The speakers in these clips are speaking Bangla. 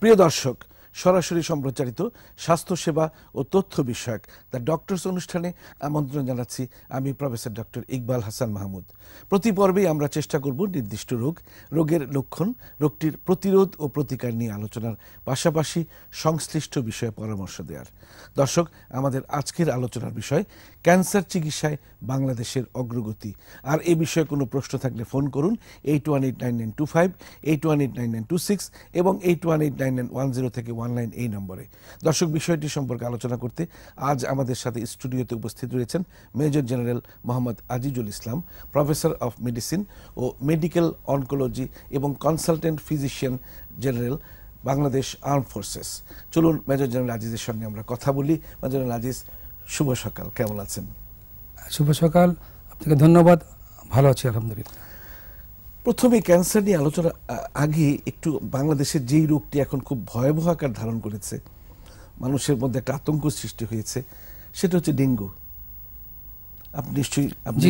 প্রিয় দর্শক, সরাসরি সম্প্রচারিত স্বাস্থ্যসেবা ও তথ্য বিষয়ক দ্য ডক্টরস অনুষ্ঠানে আমন্ত্রণ জানাচ্ছি আমি প্রফেসর ডক্টর ইকবাল হাসান মাহমুদ। প্রতি পর্বেই আমরা চেষ্টা করব নির্দিষ্ট রোগ, রোগের লক্ষণ, রোগটির প্রতিরোধ ও প্রতিকার নিয়ে আলোচনার পাশাপাশি সংশ্লিষ্ট বিষয়ে পরামর্শ দেওয়ার। দর্শক, আমাদের আজকের আলোচনার বিষয় ক্যান্সার চিকিৎসায় বাংলাদেশের অগ্রগতি। আর এ বিষয়ে কোনো প্রশ্ন থাকলে ফোন করুন eight one eight nine nine two five, eight one eight nine nine two six এবং eight one eight nine nine one zero থেকে ওয়ান নাইন এই নম্বরে। দর্শক, বিষয়টি সম্পর্কে আলোচনা করতে আজ আমাদের সাথে স্টুডিওতে উপস্থিত রয়েছেন major general Mohammad Azizul Islam, professor of medicine O medical oncology এবং consultant physician general, Bangladesh arm forces. চলুন মেজর জেনারেল আজিজের সঙ্গে আমরা কথা বলি। মেজর জেনারেল আজিজ শুভ সকাল কেমন আছেন? শুভ সকাল আপনাকে ধন্যবাদ ভালো আছি আলহামদুলিল্লাহ। প্রথমে ক্যান্সার নিয়ে আলোচনা আগে একটু বাংলাদেশের যেই রোগটি এখন খুব ভয়াবহ আকার ধারণ করেছে মানুষের মধ্যে একটা আতঙ্ক সৃষ্টি হয়েছে সেটা হচ্ছে ডেঙ্গু। আপনি নিশ্চয়ই আপনি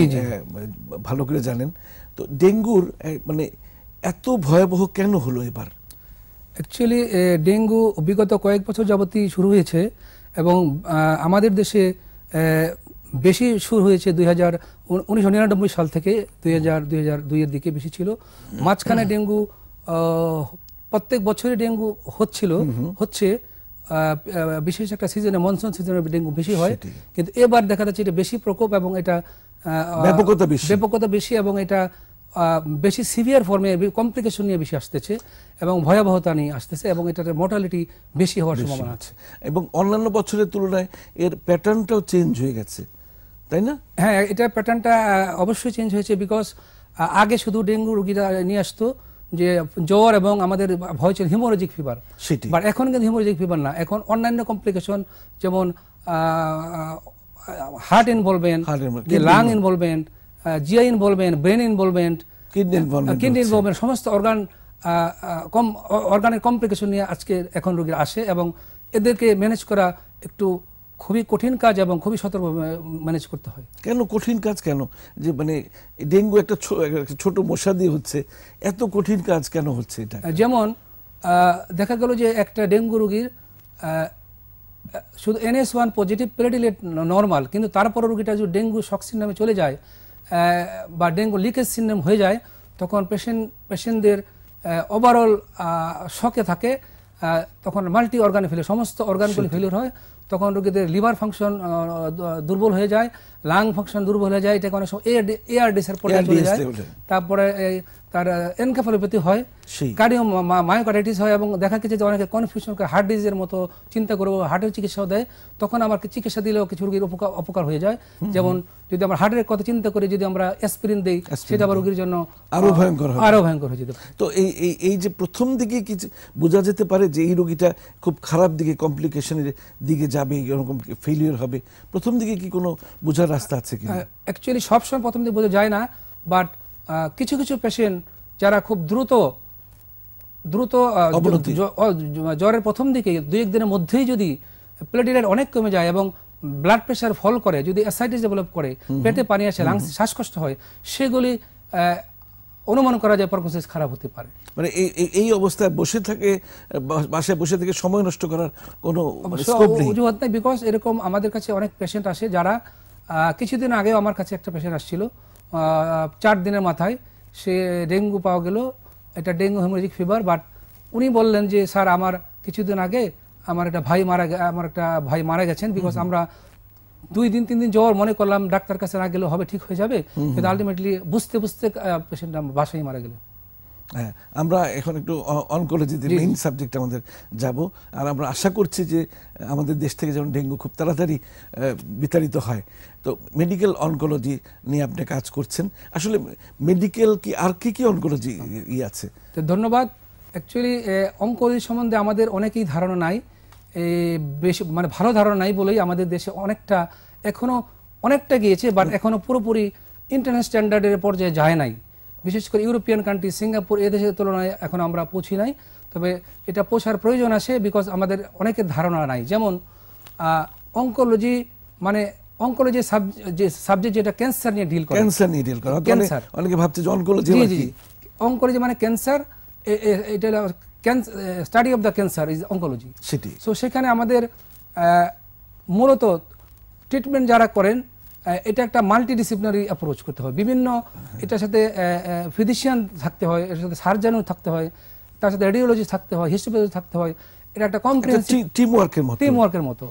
ভালো করে জানেন। তো ডেঙ্গুর মানে এত ভয়াবহ কেন হলো এবার? অ্যাকচুয়ালি ডেঙ্গু বিগত কয়েক বছর যাবতই শুরু হয়েছে এবং আমাদের দেশে বেশি শুরু হয়েছে দুই হাজার উনিশশো নিরানব্বই সাল থেকে দুই হাজার দুই হাজার দুইয়ের দিকে বেশি ছিল। মাঝখানে ডেঙ্গু প্রত্যেক বছরই ডেঙ্গু হচ্ছিল হচ্ছে বিশেষ একটা সিজনে মনসুন সিজনে ডেঙ্গু বেশি হয়। কিন্তু এবার দেখা যাচ্ছে এটা বেশি প্রকোপ এবং এটা ব্যাপকতা বেশি। ব্যাপকতা বেশি এবং এটা বেশি সিভিয়ার ফর্মে কমপ্লিকেশন নিয়ে বেশি আসতেছে এবং ভয়াবহতা নিয়ে আসতেছে এবং এটার মোর্টালিটি বেশি হওয়ার সম্ভাবনা আছে। এবং অন্যান্য বছরের তুলনায় এর প্যাটার্নটাও চেঞ্জ হয়ে গেছে তাই না? হ্যাঁ এটা প্যাটার্নটা অবশ্যই চেঞ্জ হয়েছে বিকজ আগে শুধু ডেঙ্গু রোগীরা নিয়ে আসতো যে জ্বর এবং আমাদের ভয় ছিল হিমোলজিক ফিভার বাট এখন কিন্তু হিমোলজিক ফিভার না এখন অন্যান্য কমপ্লিকেশন যেমন heart involvement lung involvement GI involvement brain involvement kidney involvement kidney involvement সমস্ত অর্গান কম অর্গানের কমপ্লিকেশন নিয়ে আজকে এখন রোগীরা আসে এবং এদেরকে ম্যানেজ করা একটু খুবই কঠিন কাজ এবং খুবই সতর্ক ম্যানেজ করতে হয়। কেন কঠিন কাজ কেন? যে মানে ডেঙ্গু একটা ছোট মশা দিয়ে হচ্ছে এত কঠিন কাজ কেন হচ্ছে এটা? যেমন দেখা গেল যে একটা ডেঙ্গু রোগীর শুধু NS one positive platelet normal কিন্তু তারপরে রোগীটা যদি ডেঙ্গু শক নামে চলে যায় বা ডেঙ্গু লিকেজ সিন্ডাম হয়ে যায় তখন পেশেন্ট পেশেন্টদের ওভারঅল শকে থাকে তখন মাল্টি অর্গান ফেলে সমস্ত অর্গানগুলি ফেলিওর হয় তখন রোগীদের লিভার ফাংশন দুর্বল হয়ে যায় লাং ফাংশন দুর্বল হয়ে যায় এটা অনেক সময় এআরডিএস এর পর্যায়ে চলে যায়। তারপরে এই তার এনকেফালোপ্যাথি হয় কার্ডিও মায়োকার্ডাইটিস হয় এবং দেখা গেছে যে অনেকে কনফিউশন করে হার্ট ডিজিজের মতো চিন্তা করব হার্টের চিকিৎসাও দেয়। তখন আমার চিকিৎসা দিলেও কিছু রোগীর উপকার অপকার হয়ে যায়। যেমন যদি আমরা হার্টের কথা চিন্তা করি যদি আমরা অ্যাসপিরিন দেই সেটা আবার রোগীর জন্য আরও ভয়ঙ্কর। আরও ভয়ঙ্কর হয়ে যেতে তো এই এই এই যে প্রথম দিকে কিছু বোঝা যেতে পারে যে এই রোগীটা খুব খারাপ দিকে কমপ্লিকেশনের দিকে যাবে এরকম ফেলিওর হবে। প্রথম দিকে কি কোনো বোঝার রাস্তা আছে কি অ্যাকচুয়ালি সবসময় প্রথম দিকে বোঝা যায় না বাট কিছু কিছু পেশেন্ট যারা খুব দ্রুত দ্রুত জ্বরের প্রথম দিকে দুই এক দিনের মধ্যেই যদি প্লেটিলেট অনেক কমে যায় এবং ব্লাড প্রেশার ফল করে যদি অ্যাসাইটিস ডেভেলপ করে পেটে পানি আসে লাংস শ্বাসকষ্ট হয় সেগুলি অনুমান করা যায় প্রগনোসিস খারাপ হতে পারে। মানে এই- অবস্থায় বসে থাকে বাসায় বসে থেকে সময় নষ্ট করার কোনো স্কোপ নেই। অজুহাত নেই বিকজ এরকম আমাদের কাছে অনেক পেশেন্ট আসে যারা আহ, কিছুদিন আগেও আমার কাছে একটা পেশেন্ট আসছিল চার দিনের মাথায় সে ডেঙ্গু পাওয়া গেল এটা ডেঙ্গু হেমোরেজিক ফিভার বাট উনি বললেন যে স্যার আমার কিছুদিন আগে আমার একটা ভাই মারা গে- আমার একটা ভাই মারা গেছেন বিকজ আমরা দুই দিন তিন দিন জ্বর মনে করলাম ডাক্তার কাছে না গেলে হবে ঠিক হয়ে যাবে। কিন্তু আলটিমেটলি বুঝতে বুঝতে পেশেন্ট বাসায় মারা গেল হ্যাঁ আমরা এখন একটু অনকোলজিতে মেইন সাবজেক্ট আমাদের যাব আর আমরা আশা করছি যে আমাদের দেশ থেকে যেমন ডেঙ্গু খুব তাড়াতাড়ি বিতাড়িত হয়। তো মেডিকেল অনকোলজি নিয়ে আপনি কাজ করছেন। আসলে মেডিকেল কি আর কি কি অনকোলজি ই আছে? তো ধন্যবাদ। অ্যাকচুয়ালি অঙ্কোলজি সম্বন্ধে আমাদের অনেকেই ধারণা নাই। বেশি মানে ভালো ধারণা নাই বলেই আমাদের দেশে অনেকটা এখনও অনেকটা গিয়েছে বাট এখনও পুরোপুরি ইন্টারন্যাশনাল স্ট্যান্ডার্ডের পর্যায়ে যায় নাই। বিশেষ করে ইউরোপিয়ান কান্ট্রি সিঙ্গাপুর এ দেশের তুলনায় এখন আমরা পৌঁছি নাই। তবে এটা পৌঁছার প্রয়োজন আছে বিকজ আমাদের অনেকের ধারণা নাই। যেমন অঙ্কোলজি মানে অঙ্কোলজি যে সাবজেক্ট যেটা ক্যান্সার নিয়ে ডিল করে। ক্যান্সার নিয়ে ডিল করা। অনেকে- ক্যান্সার। অনেকে ভাবছে যে অনকোলজি জি অঙ্কোলজি মানে ক্যান্সার এটা study of the cancer is oncology সেটি। সো সেখানে আমাদের মূলত ট্রিটমেন্ট যারা করেন এটা একটা মাল্টিডিসিপ্লিনারি অ্যাপ্রোচ করতে হয়। বিভিন্ন এটার সাথে ফিজিশিয়ান থাকতে হয় এর সাথে সার্জনও থাকতে হয় তার সাথে রেডিওলজি থাকতে হয় হিস্টোপ্যাথি থাকতে হয়। এটা একটা কম্প্রিহেন্সিভ টিম ওয়ার্কের মতো। টিম ওয়ার্কের মতো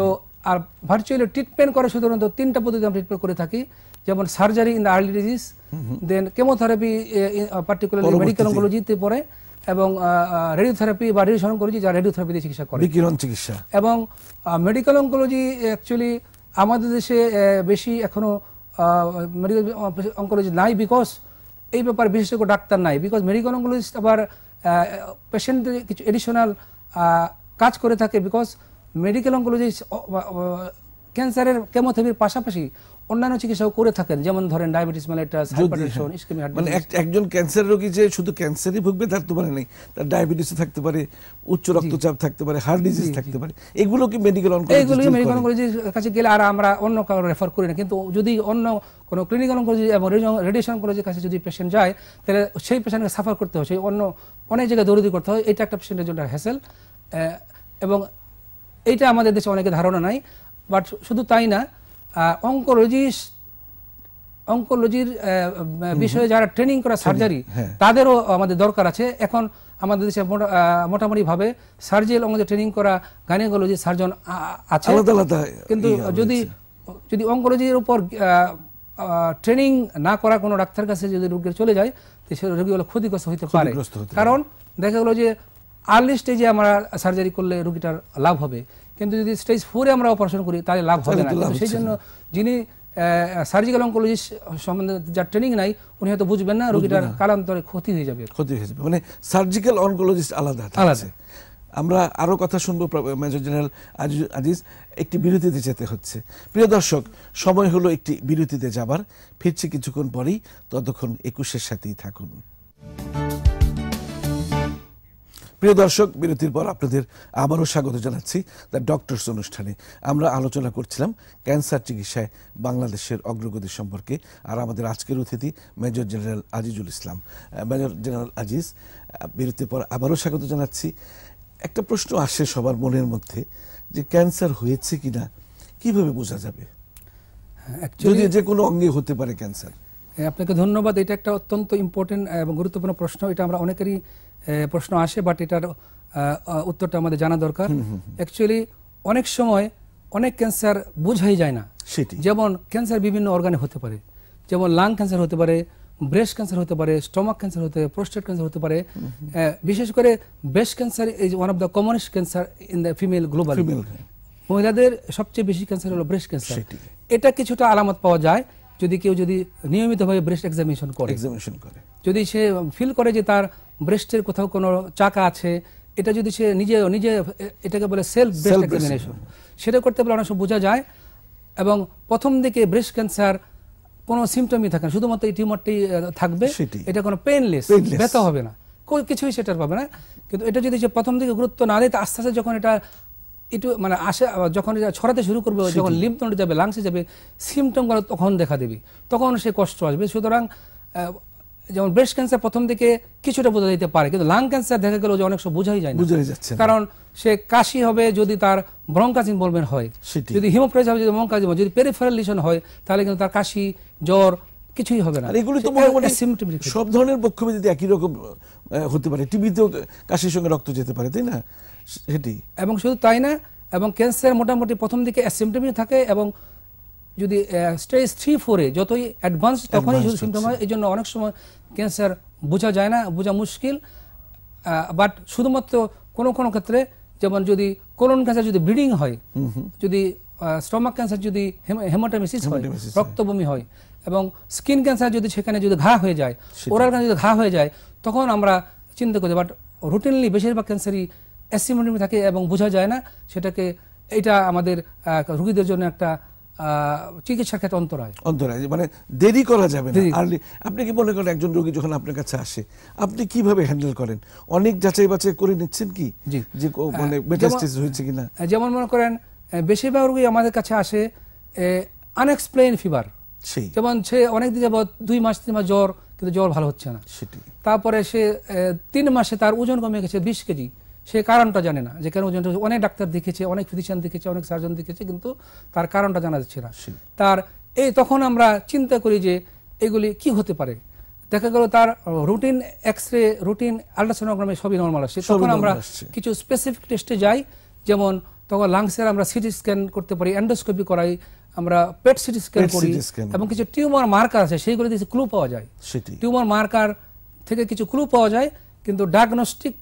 তো আর ভার্চুয়ালি ট্রিটমেন্ট করে সাধারণত তিনটা পদ্ধতি আমরা ট্রিটমেন্ট করে থাকি। যেমন surgery in the early disease then chemotherapy particularly. Medical অঙ্কোলজিতে পড়ে এবং রেডিওথেরাপি বা রেডিয়েশন অঙ্কোলজি যা রেডিওথেরাপি দিয়ে চিকিৎসা করে। বিকিরণ চিকিৎসা। এবং মেডিকেল অঙ্কোলজি অ্যাকচুয়ালি আমাদের দেশে বেশি এখনও মেডিকেল অঙ্কোলজি নাই বিকজ এই ব্যাপারে বিশেষজ্ঞ ডাক্তার নাই। বিকজ মেডিকেল অঙ্কোলজিস্ট আবার পেশেন্টের কিছু এডিশনাল কাজ করে থাকে বিকজ মেডিকেল অঙ্কোলজিস্ট ক্যান্সারের কেমোথেরাপির পাশাপাশি অন্যান্য চিকিৎসাও করে থাকেন। যেমন ধরেন diabetes mellitus hypertension ischaemic heart মানে এক- একজন ক্যান্সার রোগী যে শুধু ক্যান্সারই ভুগবে তার তো মানে নেই। তার ডায়াবেটিস থাকতে পারে উচ্চ রক্তচাপ থাকতে পারে হার্ট ডিজিজ থাকতে পারে। এগুলো কি মেডিকেল এইগুলি মেডিকেল অঙ্কোলজির কাছে গেলে আর আমরা অন্য কারও রেফার করি না। কিন্তু যদি অন্য কোনো ক্লিনিক্যাল অঙ্কোলজি এবং রেডিয়েশন অঙ্কোলজির কাছে যদি পেশেন্ট যায় তাহলে সেই পেশেন্টকে সাফার করতে হয়। সেই অন্য অনেক জায়গায় দৌড়ি করতে হয়। এটা একটা পেশেন্টের জন্য হ্যাসেল এবং এইটা আমাদের দেশে অনেকে ধারণা নাই। বাট শুধু তাই না অঙ্কোলজি অঙ্কোলজির বিষয়ে যারা ট্রেনিং করা সার্জারি হ্যাঁ। তাদেরও আমাদের দরকার আছে। এখন আমাদের দেশে মোটা- আহ, মোটামুটি ভাবে সার্জিক্যাল অঙ্গজে ট্রেনিং করা গাইনোকোলজি সার্জন আছে। আলাদা কিন্তু ইয়ে যদি যদি অঙ্কোলজির উপর ট্রেনিং না করা কোনো ডাক্তার কাছে যদি রোগীর চলে যায় তো সে রোগীগুলো ক্ষতিগ্রস্ত হতে পারে। কারণ দেখা গেলো যে আর্লি স্টেজে আমরা সার্জারি করলে রোগীটার লাভ হবে। কিন্তু যদি স্টেজ ফোরে আমরা অপারেশন করি তাহলে লাভ হবে না। সেই জন্য যিনি সার্জিক্যাল অঙ্কোলজিস্ট সম্বন্ধে যার ট্রেনিং নাই উনি হয়তো বুঝবেন না রোগীটার কালান্তরে ক্ষতি হয়ে যাবে। ক্ষতি হয়ে যাবে। মানে সার্জিক্যাল অনকোলজিস্ট আলাদা আলাদা। আমরা আরও কথা শুনব মেজর জেনারেল আজিজ- আজিজ একটি বিরতিতে যেতে হচ্ছে। প্রিয় দর্শক সময় হলো একটি বিরতিতে যাবার। ফিরছি কিছুক্ষণ পরেই ততক্ষণ একুশের সাথেই থাকুন। প্রিয় দর্শক বিরতির পর আপনাদের আবারও স্বাগত জানাচ্ছি দ্য ডক্টরস অনুষ্ঠানে। আমরা আলোচনা করছিলাম ক্যান্সার চিকিৎসায় বাংলাদেশের অগ্রগতি সম্পর্কে আর আমাদের আজকের অতিথি major general Azizul Islam. Major general Aziz বিরতির পর আবারও স্বাগত জানাচ্ছি। একটা প্রশ্ন আসে সবার মনের মধ্যে যে ক্যান্সার হয়েছে কিনা কীভাবে বোঝা যাবে? যদি অ্যাকচুয়ালি যে কোনো অঙ্গে হতে পারে ক্যান্সার। আপনাকে ধন্যবাদ। এটা একটা অত্যন্ত ইম্পর্টেন্ট এবং গুরুত্বপূর্ণ প্রশ্ন। এটা আমরা অনেকেরই প্রশ্ন আসে বাট এটার উত্তরটা আমাদের জানা দরকার। অ্যাকচুয়ালি অনেক সময় অনেক ক্যান্সার বোঝাই যায় না। সেটি। যেমন ক্যান্সার বিভিন্ন অর্গানে হতে পারে। যেমন লাং ক্যান্সার হতে পারে ব্রেস্ট ক্যান্সার হতে পারে স্টমাক ক্যান্সার হতে পারে প্রোস্টেট ক্যান্সার হতে পারে। বিশেষ করে breast cancer is one of the commonest cancer in the female global. মহিলাদের সবচেয়ে বেশি ক্যান্সার হলো ব্রেস্ট ক্যান্সার এটা কিছুটা আলামত পাওয়া যায় যদি কেউ যদি নিয়মিতভাবে ব্রেস্ট এক্সামিনেশন করে এক্সামিনেশন করে। যদি সে ফিল করে যে তার ব্রেস্টের কোথাও কোনো চাকা আছে এটা যদি সে নিজে নিজে এটাকে বলে সেলফ ব্রেস্ট এক্সামিনেশন সেটা করতে পারলে অনেক সময় বোঝা যায় এবং প্রথম দিকে ব্রেস্ট ক্যান্সার কোনো সিমটমই থাকে না শুধুমাত্র এই টিউমারটি থাকবে এটা কোনো পেনলেস ব্যথা হবে না। কিছুই সেটার পাবে না। কিন্তু এটা যদি সে প্রথম দিকে গুরুত্ব না দেয় আস্তে আস্তে যখন এটা একটু মানে আসে যখন এটা ছড়াতে শুরু করবে যখন লিম্ফ যাবে লাংসে যাবে সিমটমগুলো তখন দেখা দেবে। তখন সে কষ্ট আসবে। সুতরাং যেমন ব্রেস্ট ক্যান্সার প্রথম দিকে কিছুটা বোঝা যেতে পারে কিন্তু লাং ক্যান্সার দেখা গেল যে অনেক সময় বোঝাই যায় না। বোঝাই যাচ্ছে কারণ সে কাশি হবে যদি তার ব্রঙ্কাস ইনভলভমেন্ট হয়। যদি হিমোপ্রেস হবে যদি ব্রঙ্কাস যদি পেরিফেরাল লিশন হয় তাহলে কিন্তু তার কাশি জ্বর কিছুই হবে না। আর এগুলি তো মোটামুটি। সব ধরনের বক্ষব্যাধি যদি একই রকম হতে পারে টিবিতেও কাশির সঙ্গে রক্ত যেতে পারে তাই না? সেটি। এবং শুধু তাই না এবং ক্যান্সার মোটামুটি প্রথম দিকে অ্যাসিমটমি থাকে এবং যদি স্টেজ থ্রি ফোরে যতই অ্যাডভান্স তখনই শুধু সিমটম হয়। এই জন্য অনেক সময় ক্যান্সার বোঝা যায় না বোঝা মুশকিল। বাট শুধুমাত্র কোনো কোনো ক্ষেত্রে যেমন যদি কোলন ক্যান্সার যদি ব্লিডিং হয় যদি স্টমাক ক্যান্সার যদি হেমাটোমেসিস হয় Hematemesis, রক্তবমি হয় এবং স্কিন ক্যান্সার যদি সেখানে যদি ঘা হয়ে যায় ওরাল ক্যান্সার যদি ঘা হয়ে যায় তখন আমরা চিন্তা করি বাট রুটিনলি বেশিরভাগ ক্যান্সারই অ্যাসিমোটমি থাকে এবং বোঝা যায় না সেটাকে এটা আমাদের রুগীদের জন্য একটা চিকিৎসার ক্ষেত্রে অন্তরায়। অন্তরায় মানে দেরি করা যাবে না। আর্লি আপনি কি মনে করেন একজন রোগী যখন আপনার কাছে আসে আপনি কীভাবে হ্যান্ডেল করেন? অনেক যাচাই বাছাই করে নিচ্ছেন কি। যে মানে আহ, মেটাস্টিস যেমন- হয়েছে কিনা? যেমন মনে করেন বেশিরভাগ রোগী আমাদের কাছে আসে আনএক্সপ্লেন ফিভার সেই। যেমন সে অনেক দিন যাবৎ দুই মাস তিন মাস জ্বর কিন্তু জ্বর ভালো হচ্ছে না। সেটি তারপরে সে তিন মাসে তার ওজন কমে গেছে বিশ কেজি। সে কারণটা জানে না যে কেন ওজনটা অনেক ডাক্তার দেখেছে অনেক ফিজিশিয়ান দেখেছে অনেক সার্জন দেখেছে কিন্তু তার কারণটা জানা যাচ্ছে না। তার এই তখন আমরা চিন্তা করি যে এগুলি কি হতে পারে? দেখা গেল তার রুটিন এক্স রে রুটিন আল্ট্রাসোনোগ্রামে সবই নর্মাল আসছে। তখন আমরা কিছু স্পেসিফিক টেস্টে যাই যেমন তখন লাংসের আমরা সিটি স্ক্যান করতে পারি এন্ডোস্কোপি করাই আমরা পেট সিটি স্ক্যান করি এবং কিছু টিউমার মার্কার আছে সেইগুলো কিছু ক্লু পাওয়া যায়। টিউমার মার্কার থেকে কিছু ক্লু পাওয়া যায় কিন্তু ডায়াগনস্টিক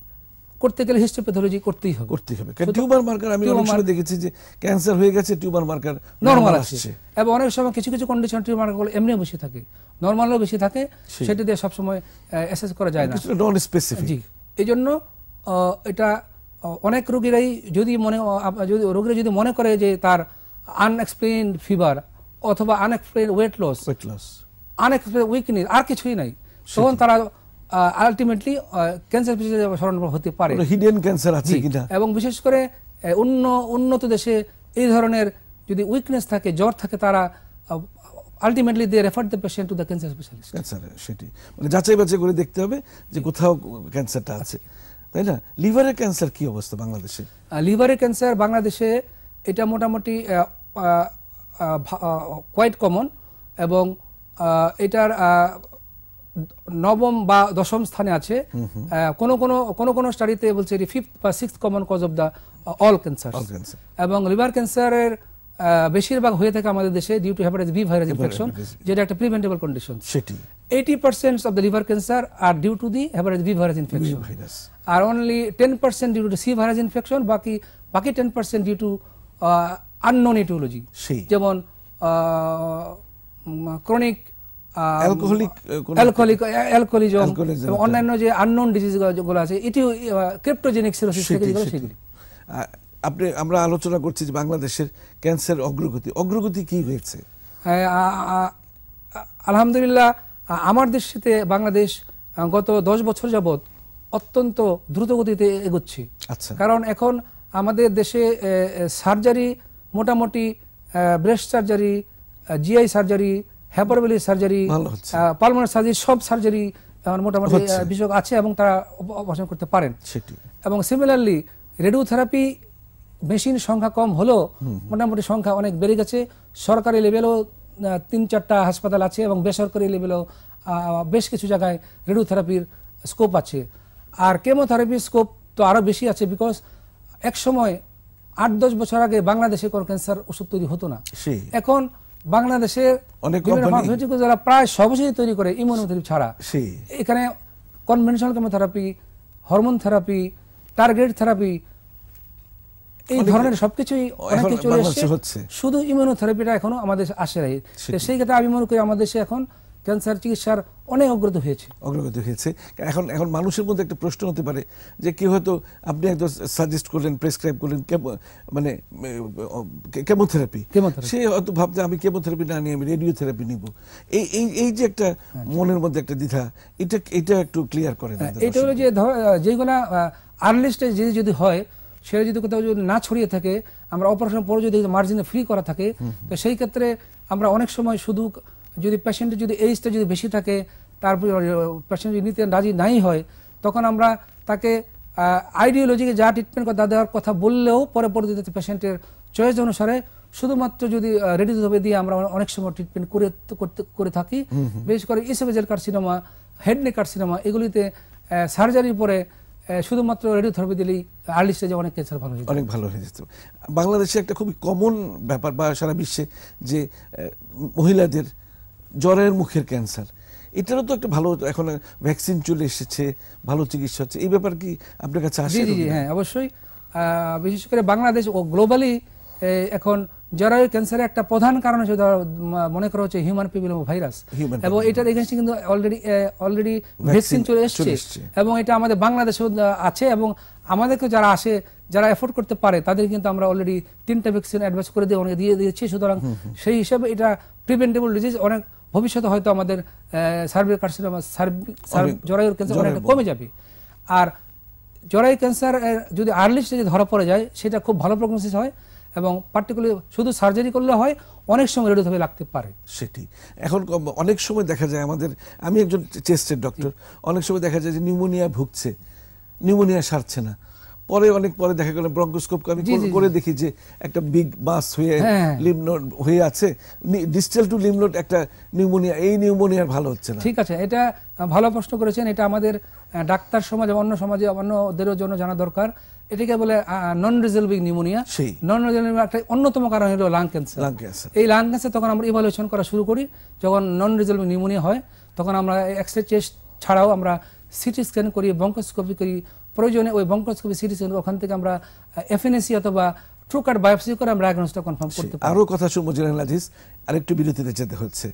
করতে গেলে হিস্টোপ্যাথোলজি করতেই হবে। করতে হবে। কারণ টিউমার মার্কার আমি অনেক সময় দেখেছি যে ক্যান্সার হয়ে গেছে টিউমার মার্কার নর্মাল আসছে। এবং অনেক সময় কিছু কিছু কন্ডিশন টিউমার এমনিও বেশি থাকে। নর্মালও বেশি থাকে সেটা দিয়ে সবসময় অ্যাসেস করা যায় না। নন স্পেসিফিক জি। এই জন্য এটা অনেক রোগীরাই যদি মনে যদি রোগীরা যদি মনে করে যে তার আনএক্সপ্লেইন ফিভার অথবা unexplained weight loss weight loss unexplained weakness আর কিছুই নাই তখন তারা আলটিমেটলি ক্যান্সার পেশেন্ট শরণ হতে পারে। হিডেন ক্যান্সার আছে কিনা? এবং বিশেষ করে অন্য উন্নত দেশে এই ধরনের যদি উইকনেস থাকে জ্বর থাকে তারা ultimately they refer the patient to the cancer specialist cancer সেটি মানে যাচাই বাছাই করে দেখতে হবে যে কোথাও ক্যান্সারটা আছে। তাই না? লিভারের ক্যান্সার কি অবস্থা বাংলাদেশে? লিভারের ক্যান্সার বাংলাদেশে এটা মোটামুটি কোয়াইট কমন এবং এটার নবম বা দশম স্থানে আছে। কোন কোন কোন কোন স্টাডিতে বলছে এটি ফিফথ বা six common cause of the all cancer এবং লিভার ক্যান্সারের বেশিরভাগ হয়ে থাকে আমাদের দেশে due to hepatitis B virus infection যেটা একটা প্রিভেন্টেবল কন্ডিশন সেটি। Eighty percent of the liver cancer are due to the hepatitis B virus infection R only ten percent due to C virus infection বাকি বাকি ten percent due to unknown aetiology সেই। যেমন ক্রনিক অ্যালকোহলিক অ্যালকোহলিজম এবং অন্যান্য যে আননোন ডিজিজগুলো আছে ক্রিপ্টোজেনিক সিরোসিস। সেগুলি। আপনি আমরা আলোচনা করছি যে বাংলাদেশের ক্যান্সার অগ্রগতি। অগ্রগতি কি হয়েছে? হ্যাঁ, আলহামদুলিল্লাহ আমার দেশে বাংলাদেশ গত দশ বছর যাবৎ অত্যন্ত দ্রুত গতিতে এগোচ্ছে। আচ্ছা। কারণ এখন আমাদের দেশে সার্জারি মোটামুটি breast surgery GI surgery hepatobiliary surgery. Pulmonary surgery সব সার্জারি মোটামুটি বিশেষজ্ঞ আছে এবং তারা অপারেশন করতে পারেন। এবং সিমিলারলি রেডিওথেরাপি মেশিন সংখ্যা কম হলেও মোটামুটি সংখ্যা অনেক বেড়ে গেছে। সরকারি লেভেলও তিন চারটা হাসপাতাল আছে এবং বেসরকারি লেভেলেও বেশ কিছু জায়গায় রেডিওথেরাপির স্কোপ আছে। আর কেমোথেরাপির স্কোপ তো আরও বেশি আছে বিকজ এক সময় আট দশ বছর আগে বাংলাদেশে কোনো ক্যান্সার ওষুধ তৈরি হতো না। এখন বাংলাদেশে অনেক বিভিন্ন যারা প্রায় তৈরি করে ইমিউনোথেরাপি ছাড়া। এখানে conventional chemotherapy hormone therapy target therapy এই ধরনের সবকিছুই অনেক এখন কিছু চলে এসেছে। শুধু ইমিউনোথেরাপিটা এখনও আমাদের আসে নাই। সেই ক্ষেত্রে আমি মনে করি আমাদের দেশে এখন ক্যান্সার চিকিৎসার অনেক অগ্রগতি হয়েছে। অগ্রগতি হয়েছে। এখন এখন মানুষের মধ্যে একটা প্রশ্ন হতে পারে যে কেউ হয়তো আপনি একদম সাজেস্ট করলেন প্রেসক্রাইব করলেন মানে কেমোথেরাপি। সে হয়তো ভাবছে আমি কেমোথেরাপি না নিয়ে আমি রেডিওথেরাপি নিব। এই এই এই যে একটা মনের মধ্যে একটা দ্বিধা এটা এটা একটু ক্লিয়ার করেন আমাদের এটা হলো যে যেগুলা আর্লি স্টেজ যদি যদি হয় সেটা যদি কোথাও যদি না ছড়িয়ে থাকে আমরা অপারেশন পরে যদি মার্জিনে ফ্রি করা থাকে তো সেই ক্ষেত্রে আমরা অনেক সময় শুধু যদি পেশেন্টের যদি এইজটা যদি বেশি থাকে তারপর পেশেন্ট যদি নিতে রাজি নাই হয় তখন আমরা তাকে আইডিওলজিকে যা ট্রিটমেন্ট কথা দেওয়ার কথা বললেও পরে পরবর্তীতে পেশেন্টের চয়েস অনুসারে শুধুমাত্র যদি রেডি হবে দিয়ে আমরা অনেক সময় ট্রিটমেন্ট করে করতে করে থাকি বিশেষ করে ইসোভেজেল কার্সিনোমা হেডনে কার্সিনোমা এগুলিতে সার্জারির পরে শুধুমাত্র রেডিওথেরাপি দিলেই আর্লি স্টেজে অনেক ক্যান্সার ভালো হয়ে অনেক ভালো হয়ে যেত বাংলাদেশে একটা খুবই কমন ব্যাপার বা সারা বিশ্বে যে মহিলাদের জ্বরের মুখের ক্যান্সার। এটারও তো একটা ভালো এখন ভ্যাকসিন চলে এসেছে ভালো চিকিৎসা হচ্ছে। এই ব্যাপার কি আপনার কাছে আসে জি? হ্যাঁ অবশ্যই। বিশেষ করে বাংলাদেশ ও গ্লোবালি এখন জরায়ু ক্যান্সারের একটা প্রধান কারণ হচ্ছে মনে করা হচ্ছে হিউম্যান পিপিলোমা ভাইরাস এবং এটার এগেন্সে কিন্তু অলরেডি অলরেডি ভ্যাকসিন চলে এসছে। এবং এটা আমাদের বাংলাদেশেও আছে এবং আমাদেরকে যারা আসে যারা এফোর্ড করতে পারে তাদের কিন্তু আমরা অলরেডি তিনটা ভ্যাকসিন অ্যাডভাইস করে দিয়ে অনেকে দিয়ে দিয়েছি। সুতরাং সেই হিসাবে এটা প্রিভেন্টেবল ডিজিজ অনেক ভবিষ্যতে হয়তো আমাদের সার্ভিক কার্সিনোমা জরায়ুর ক্যান্সার অনেকটা কমে যাবে। আর জরায়ু ক্যান্সার যদি আর্লি স্টেজে ধরা পড়ে যায় সেটা খুব ভালো প্রগনোসিস হয় এবং পার্টিকুলার শুধু সার্জারি করলে হয় অনেক সময় রেডিওথেরাপি লাগতে পারে। সেটি। এখন অনেক সময় দেখা যায় আমাদের আমি একজন চেস্টের ডক্টর অনেক সময় দেখা যায় যে নিউমোনিয়া ভুগছে। নিউমোনিয়া সারছে না। পরে অনেক পরে দেখা গেল ব্রঙ্কোস্কোপ আমি করে দেখি যে একটা বিগ মাস হয়ে হ্যাঁ। লিমনোড হয়ে আছে। ডিস্টাল টু লিমনোড একটা নিউমোনিয়া এই নিউমোনিয়ার ভালো হচ্ছে না। ঠিক আছে এটা ভালো প্রশ্ন করেছেন। এটা আমাদের ডাক্তার সমাজ অন্য সমাজে অন্যদেরও জন্য জানা দরকার। এটাকে বলে নন রিজলভিং নিউমোনিয়া সেই। নন রিজলভিং একটা অন্যতম কারণ হলো লাং ক্যান্সার লাং ক্যান্সার এই লাং ক্যান্সার তখন আমরা ইভালুয়েশন করা শুরু করি। যখন নন রিজলভিং নিউমোনিয়া হয় তখন আমরা এক্সরে চেস্ট ছাড়াও আমরা সিটি স্ক্যান করি বঙ্কোস্কোপি করি প্রয়োজনে ওই বঙ্কোস্কোপি সিটি স্ক্যান ওখান থেকে আমরা এফএনএসি অথবা ট্রুকার বায়োপসি করে আমরা ডায়াগনোসটা কনফার্ম করতে পারি। আরও কথা শুনব জেনারেল আজিজ আরেকটু বিরতিতে যেতে হচ্ছে।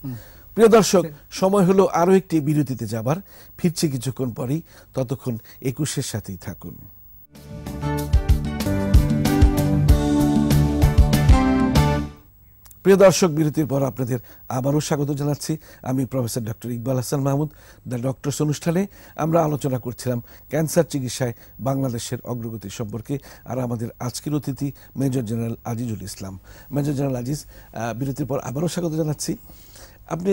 প্রিয় দর্শক সময় হলো আরও একটি বিরতিতে যাবার। ফিরছে কিছুক্ষণ পরেই ততক্ষণ একুশের সাথেই থাকুন। প্রিয় দর্শক, বিরতির পর আপনাদের আবারও স্বাগত জানাচ্ছি। আমি professor doctor Iqbal Hasan Mahmud, the doctors অনুষ্ঠানে আমরা আলোচনা করছিলাম ক্যান্সার চিকিৎসায় বাংলাদেশের অগ্রগতি সম্পর্কে আর আমাদের আজকের অতিথি major general Azizul Islam. Major general Aziz বিরতির পর আবারও স্বাগত জানাচ্ছি। আপনি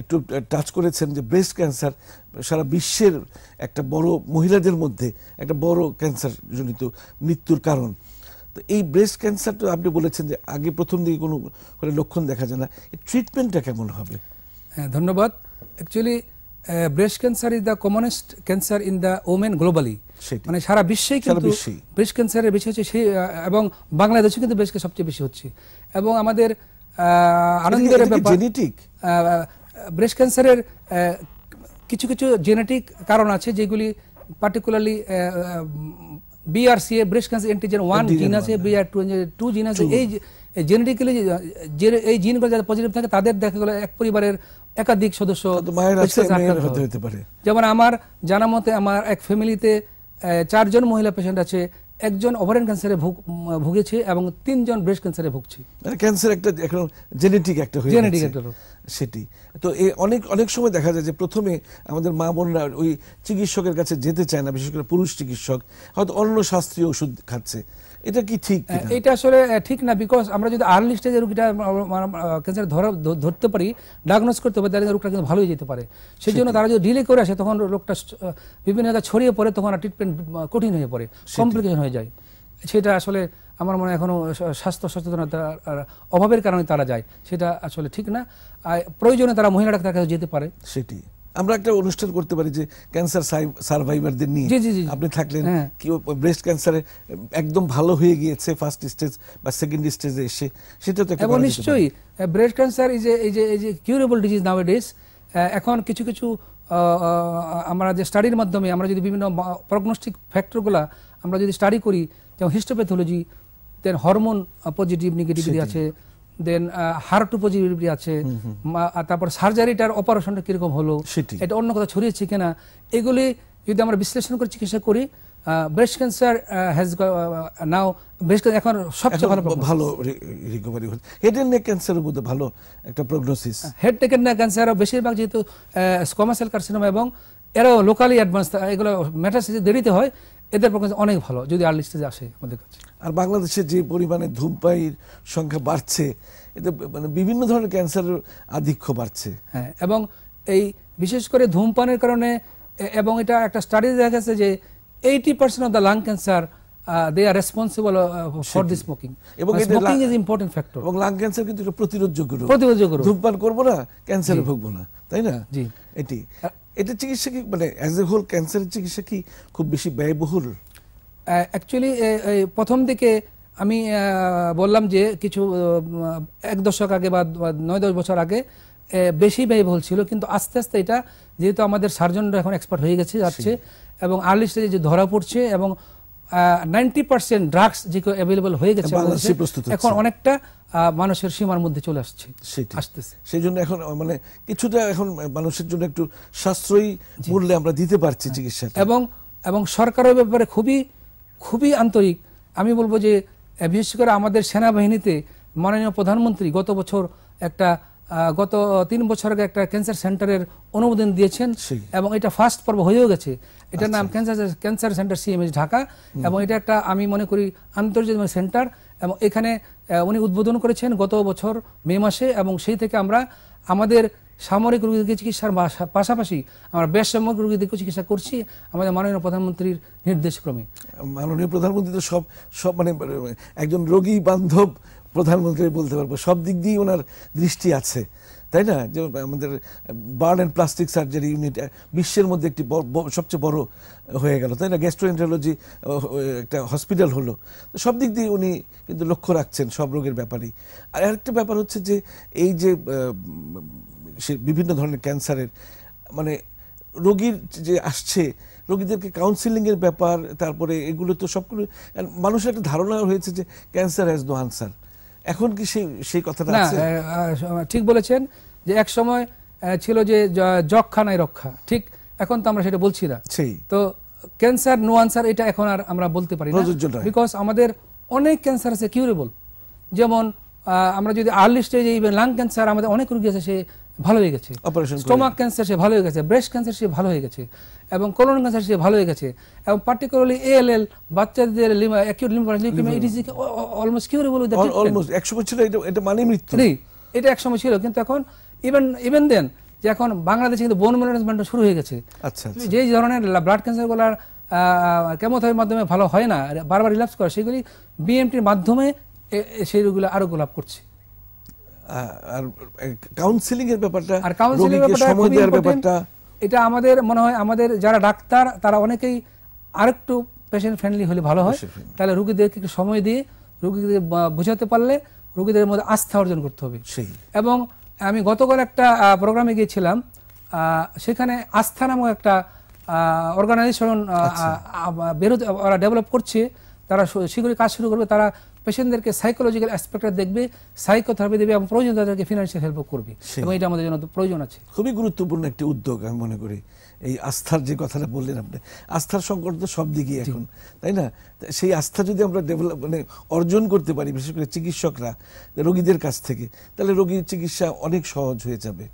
একটু টাচ করেছেন যে ব্রেস্ট ক্যান্সার সারা বিশ্বের একটা বড় মহিলাদের মধ্যে একটা বড় ক্যান্সার জনিত মৃত্যুর কারণ। তো এই ব্রেস্ট ক্যান্সার তো আপনি বলেছেন যে আগে প্রথম দিকে কোনো কোনো লক্ষণ দেখা যায় না ট্রিটমেন্টটা কেমন হবে? হ্যাঁ, ধন্যবাদ। Actually breast cancer is the commonest cancer in the women globally. মানে সারা বিশ্বেই কিন্তু। ব্রেস্ট ক্যান্সারের বেশি হচ্ছে সেই এবং বাংলাদেশে কিন্তু ব্রেস্ট সবচেয়ে বেশি হচ্ছে। এবং আমাদের আনন্দের ব্যাপার জেনেটিক ব্রেস্ট ক্যান্সারের কিছু কিছু জেনেটিক কারণ আছে যেগুলি particularly BRCA breast cancer antigen one gene আছে বিআর টু টু জিন আছে। এই জেনেটিক্যালি যে এই জিনগুলো যারা পজিটিভ থাকে তাদের দেখা গেলো এক পরিবারের একাধিক সদস্য যেমন আমার জানা মতে আমার এক ফ্যামিলিতে চারজন মহিলা পেশেন্ট আছে। একজন ওভারেন ক্যান্সারে ভুগেছে এবং তিনজন ব্রেস্ট ক্যান্সারে ভুগছে। মানে ক্যান্সার একটা এখন জেনেটিক একটা হয়ে জেনেটিক। একটা সেটি। তো এই অনেক অনেক সময় দেখা যায় যে প্রথমে আমাদের মা বোনরা ওই চিকিৎসকের কাছে যেতে চায় না বিশেষ করে পুরুষ চিকিৎসক হয়তো অন্য শাস্ত্রীয় ওষুধ খাচ্ছে। এটা কি ঠিক এটা আসলে ঠিক না বিকজ আমরা যদি আর্লি স্টেজে রোগীটা ক্যান্সার ধরা ধরতে পারি ডায়াগনোস করতে পারি তাহলে রোগটা কিন্তু ভালো হয়ে যেতে পারে। সেই জন্য তারা যদি ডিলে করে আসে তখন রোগটা বিভিন্ন জায়গায় ছড়িয়ে পড়ে তখন আর ট্রিটমেন্ট কঠিন হয়ে পড়ে কমপ্লিকেশন হয়ে যায়। সেটা আসলে আমার মনে হয় এখনও স্বাস্থ্য সচেতনতার অভাবের কারণে তারা যায়। সেটা আসলে ঠিক না। আর প্রয়োজনে তারা মহিলা ডাক্তার কাছে যেতে পারে। সেটি আমরা একটা অনুষ্ঠান করতে পারি যে ক্যান্সার সার্ভাইভারদের নিয়ে। আপনি থাকলেন হ্যাঁ। কি ব্রেস্ট ক্যান্সারে একদম ভালো হয়ে গিয়েছে ফার্স্ট স্টেজ বা সেকেন্ড স্টেজে এসে সেটা তো এবং নিশ্চয়ই ব্রেস্ট ক্যান্সার ইজ এই যে এই যে কিউরেবল ডিজিজ নাও ডেজ এখন কিছু কিছু আমরা যে স্টাডির মাধ্যমে আমরা যদি বিভিন্ন প্রগনোস্টিক ফ্যাক্টরগুলা আমরা যদি স্টাডি করি যেমন histopathology then hormone positive negativity আছে দেন হার্ট পজিটিভিটি আছে। তারপর সার্জারিটার অপারেশনটা কীরকম হলো। এটা অন্য কথা ছড়িয়েছে কিনা? এগুলি যদি আমরা বিশ্লেষণ করে চিকিৎসা করি breast cancer has now breast এখন সবচেয়ে ভালো। ভালো রিকভারি হচ্ছে। হেড এন্ড নেক ক্যান্সারের মধ্যে ভালো একটা প্রগনোসিস হেড টেকেন না ক্যান্সার বেশিরভাগ যেহেতু স্কমাসেল কার্সিনোমা এবং এরাও লোকালি অ্যাডভান্স এগুলো মেটাসিসে দেরিতে হয়। এদের পক্ষে অনেক ভালো যদি আর্লি স্টেজে আসে আমাদের কাছে। আর বাংলাদেশে যে পরিমাণে ধূমপায়ীর সংখ্যা বাড়ছে এতে মানে বিভিন্ন ধরনের ক্যান্সারের আধিক্য বাড়ছে। হ্যাঁ এবং এই বিশেষ করে ধূমপানের কারণে এবং এটা একটা স্টাডি দেখা গেছে যে eighty percent of the lung cancer they are responsible for the smoking এবং এবং স্মোকিং ইজ ইম্পর্টেন্ট ফ্যাক্টর এবং লাং ক্যান্সার কিন্তু প্রতিরোধযোগ্য রোগ। প্রতিরোধযোগ্য রোগ। ধূমপান করব না ক্যান্সারে ভুগবো না তাই না? জি। এটি। এটা চিকিৎসা কি মানে অ্যাজ এ হোল ক্যান্সারের চিকিৎসা কি খুব বেশি ব্যয়বহুল? অ্যাকচুয়ালি প্রথম দিকে আমি বললাম যে কিছু এক দশক আগে বা নয় দশ বছর আগে বেশি ব্যয়বহুল ছিল কিন্তু আস্তে আস্তে এটা যেহেতু আমাদের সার্জনরা এখন এক্সপার্ট হয়ে গেছে যাচ্ছে এবং আর্লি স্টেজে যে ধরা পড়ছে এবং নাইনটি পার্সেন্ট ড্রাগস যে অ্যাভেলেবল হয়ে গেছে এখন অনেকটা মানুষের সীমার মধ্যে চলে আসছে আসতেছে। সেই জন্য এখন মানে কিছুটা এখন মানুষের জন্য একটু সাশ্রয়ী মূল্যে আমরা দিতে পারছি চিকিৎসা এবং এবং সরকারের ব্যাপারে খুবই খুবই আন্তরিক। আমি বলব যে বিশেষ করে আমাদের সেনাবাহিনীতে মাননীয় প্রধানমন্ত্রী গত বছর একটা গত তিন বছর আগে একটা ক্যান্সার সেন্টারের অনুমোদন দিয়েছেন। এবং এটা ফার্স্ট পর্ব হয়েও গেছে। এটার নাম cancer cancer centre CMS Dhaka এবং এটা একটা আমি মনে করি আন্তর্জাতিক সেন্টার এবং এখানে উনি উদ্বোধন করেছেন গত বছর মে মাসে এবং সেই থেকে আমরা আমাদের সামরিক রোগীদেরকে চিকিৎসার পাশাপাশি আমরা বেসামরিক রোগীদেরকে চিকিৎসা করছি আমাদের মাননীয় প্রধানমন্ত্রীর নির্দেশক্রমে। মাননীয় প্রধানমন্ত্রী তো সব সব মানে একজন রোগী বান্ধব প্রধানমন্ত্রী বলতে পারব, সব দিক দিয়ে ওনার দৃষ্টি আছে, তাই না? যে আমাদের burn and plastic surgery unit বিশ্বের মধ্যে একটি সবচেয়ে বড় হয়ে গেল, তাই না? গ্যাস্ট্রোএন্টারোলজি একটা হসপিটাল হলো। তো সব দিক দিয়ে উনি কিন্তু লক্ষ্য রাখছেন সব রোগের ব্যাপারেই। আর আরেকটা ব্যাপার হচ্ছে যে, এই যে সে বিভিন্ন ধরনের ক্যান্সারের মানে রোগীর যে আসছে, রোগীদেরকে কাউন্সিলিং এর ব্যাপার, তারপরে এগুলো তো সবগুলো মানুষের একটা ধারণা হয়েছে যে ক্যান্সার হ্যাজ নো আনসার এখন কি সেই সেই কথাটা আছে? ঠিক বলেছেন যে এক সময় ছিল যে য- যক্ষা নাই রক্ষা। ঠিক এখন তো আমরা সেটা বলছি না। সেই। তো ক্যান্সার নো আনসার এটা এখন আর আমরা বলতে পারি না। বিকজ আমাদের অনেক ক্যান্সার আছে কিউরেবল। যেমন আমরা যদি আর্লি স্টেজে ইভেন লাং ক্যান্সার আমাদের অনেক রোগী আছে সে ভালো হয়ে গেছে। অপারেশন স্টোমাক ক্যান্সার সে ভালো হয়ে গেছে ব্রেস্ট ক্যান্সার সে ভালো হয়ে গেছে এবং কোলন ক্যান্সার সে ভালো হয়ে গেছে এবং পার্টিকুলারলি এএলএল বাচ্চাদের acute lymphoma it is almost curable with almost একশো বছর এটা এটা মানে মৃত্যু। এটা একসময় ছিল কিন্তু এখন ইভেন ইভেন দেন যে এখন বাংলাদেশে কিন্তু বোন ম্যানেজমেন্ট শুরু হয়ে গেছে। আচ্ছা আচ্ছা। যে ধরনের ব্লাড ক্যান্সারগুলার কেমোথেরাপির মাধ্যমে ভালো হয় না বারবার রিল্যাপস করে সেগুলি বিএমটির মাধ্যমে সেই রোগগুলো আরও গোলাপ করছে। আ- আর কাউন্সিলিং এর ব্যাপারটা আর কাউন্সিলিং দেওয়ার ব্যাপারটা। এটা আমাদের মনে হয় আমাদের যারা ডাক্তার তারা অনেকেই আরেকটু পেশেন্ট ফ্রেন্ডলি হলে ভালো হয়। তাহলে রোগীদেরকে একটু সময় দিয়ে রোগীদের বোঝাতে পারলে রোগীদের মধ্যে আস্থা অর্জন করতে হবে। এবং আমি গতকাল একটা প্রোগ্রামে গিয়েছিলাম আহ, সেখানে আস্থা নামক একটা অর্গানাইজেশন বেরোতে ওরা ডেভেলপ করছে। তারা শীঘ্রই কাজ শুরু করবে। তারা পেশেন্টদেরকে সাইকোলজিক্যাল অ্যাসপেক্টটা দেখবে সাইকোথেরাপি দেবে এবং প্রয়োজন তাদেরকে ফিনান্সিয়াল হেল্প করবে। এবং এটা আমাদের জন্য প্রয়োজন আছে। খুবই গুরুত্বপূর্ণ একটি উদ্যোগ আমি মনে করি। এই আস্থার যে কথাটা বললেন আপনি আস্থার সংকট তো সব দিকেই এখন তাই না? সেই আস্থা যদি আমরা ডেভেলপ মানে অর্জন করতে পারি বিশেষ করে চিকিৎসকরা রোগীদের কাছ থেকে তাহলে রোগীর চিকিৎসা অনেক সহজ হয়ে যাবে।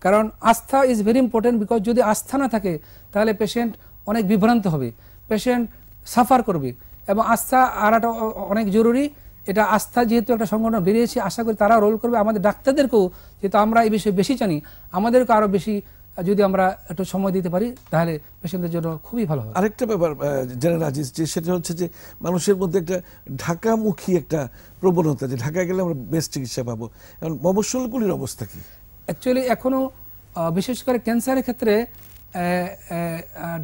কারণ আস্থা ইজ ভেরি ইম্পর্টেন্ট বিকজ যদি আস্থা না থাকে তাহলে পেশেন্ট অনেক বিভ্রান্ত হবে। পেশেন্ট সাফার করবে। এবং আস্থা আর একটা অনেক জরুরি। এটা আস্থা যেহেতু একটা সংগঠন বেরিয়েছে আশা করি তারা রোল করবে। আমাদের ডাক্তারদেরকেও যেহেতু আমরা এই বিষয়ে বেশি জানি আমাদেরকে আরও বেশি যদি আমরা একটু সময় দিতে পারি তাহলে পেশেন্টদের জন্য খুবই ভালো হবে। আরেকটা ব্যাপার জেনারেল আজিজ যে সেটা হচ্ছে যে মানুষের মধ্যে একটা ঢাকামুখী একটা প্রবণতা যে ঢাকায় গেলে আমরা বেস্ট চিকিৎসা পাবো। এখন মফস্বলগুলির অবস্থা কি? অ্যাকচুয়ালি এখনও বিশেষ করে ক্যান্সারের ক্ষেত্রে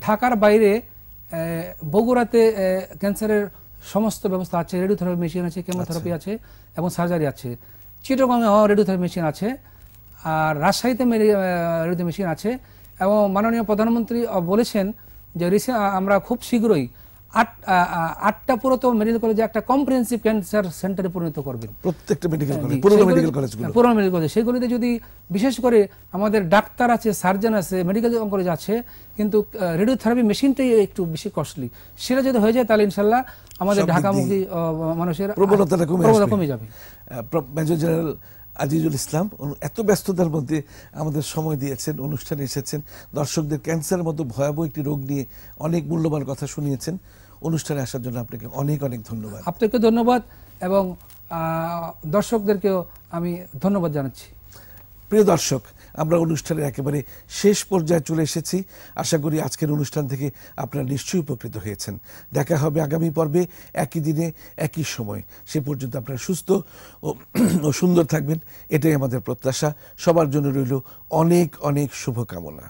ঢাকার বাইরে বগুড়াতে ক্যান্সারের সমস্ত ব্যবস্থা আছে রেডিওথেরাপি মেশিন আছে কেমোথেরাপি আছে এবং সার্জারি আছে। চিটগাঙে রেডিওথেরাপি মেশিন আছে আর রাজশাহীতে রেডিও মেশিন আছে এবং মাননীয় প্রধানমন্ত্রী বলেছেন যে আমরা খুব শীঘ্রই আটটা পুরাতন মেডিকেল কলেজে একটা কম্প্রিহেন্সিভ ক্যান্সার সেন্টারে পরিণত করবেন। প্রত্যেকটা মেডিকেল কলেজ মেডিকেল কলেজগুলো পুরোনো মেডিকেল কলেজ সেগুলিতে যদি বিশেষ করে আমাদের ডাক্তার আছে সার্জন আছে মেডিকেল কলেজ আছে কিন্তু রেডিওথেরাপি মেশিনটাই একটু বেশি কস্টলি সেটা যদি হয়ে যায় তাহলে ইনশাল্লাহ আমাদের ঢাকামুখী মানুষের প্রবণতাটা কমে যাবে। মেজর জেনারেল আজিজুল ইসলাম এত ব্যস্ততার মধ্যে আমাদের সময় দিয়েছেন অনুষ্ঠানে এসেছেন। দর্শকদের ক্যান্সারের মতো ভয়াবহ একটি রোগ নিয়ে অনেক মূল্যবান কথা শুনিয়েছেন। অনুষ্ঠানে আসার জন্য আপনাকে অনেক অনেক ধন্যবাদ। আপনাকে ধন্যবাদ এবং দর্শকদেরকেও আমি ধন্যবাদ জানাচ্ছি। প্রিয় দর্শক আমরা অনুষ্ঠানের একেবারে শেষ পর্যায়ে চলে এসেছি। আশা করি আজকের অনুষ্ঠান থেকে আপনারা নিশ্চয়ই উপকৃত হয়েছেন। দেখা হবে আগামী পর্বে একই দিনে একই সময়। সে পর্যন্ত আপনারা সুস্থ ও সুন্দর থাকবেন। এটাই আমাদের প্রত্যাশা। সবার জন্য রইল অনেক অনেক শুভকামনা।